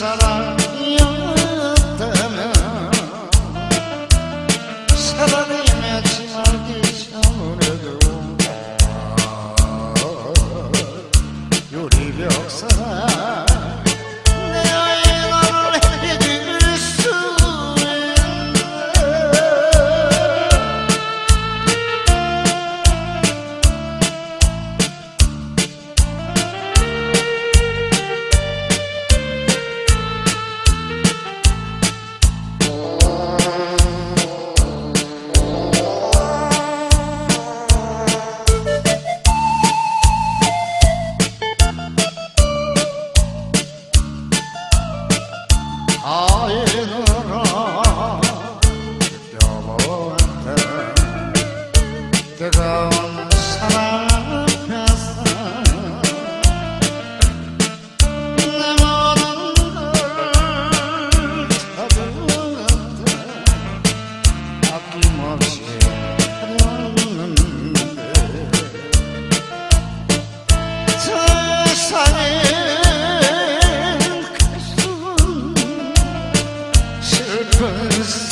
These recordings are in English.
sarà. first.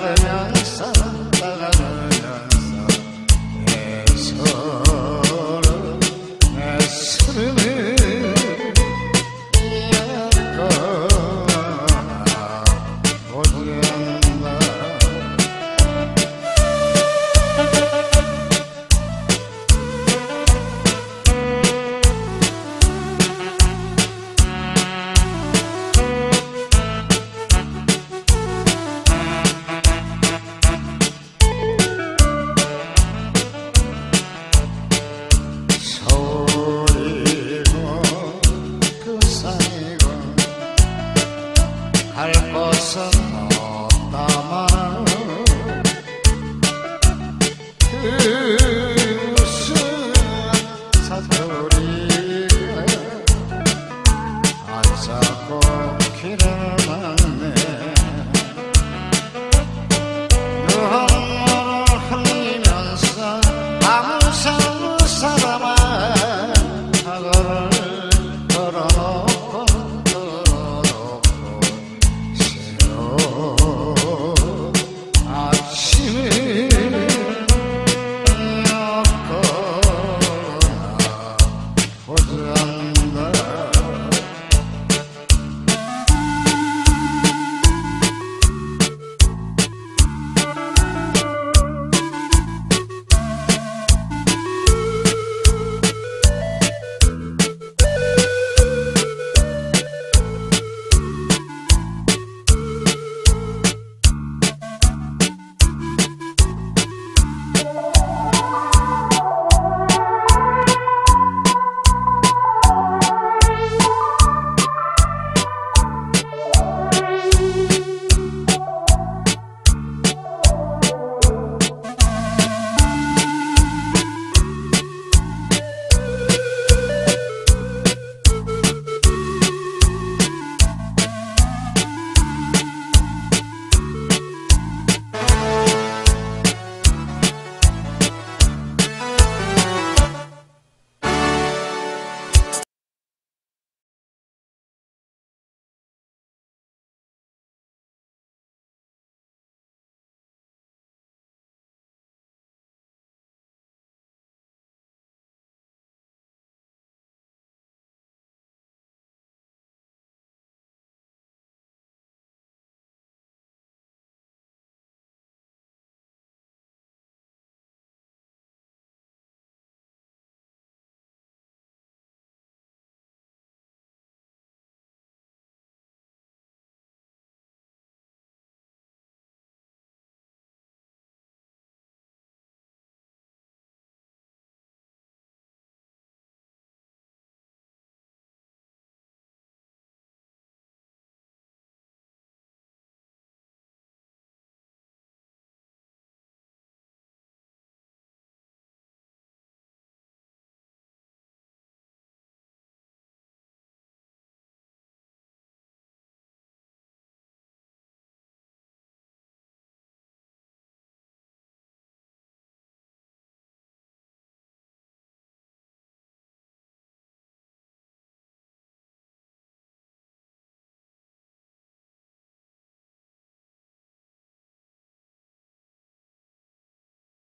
Father.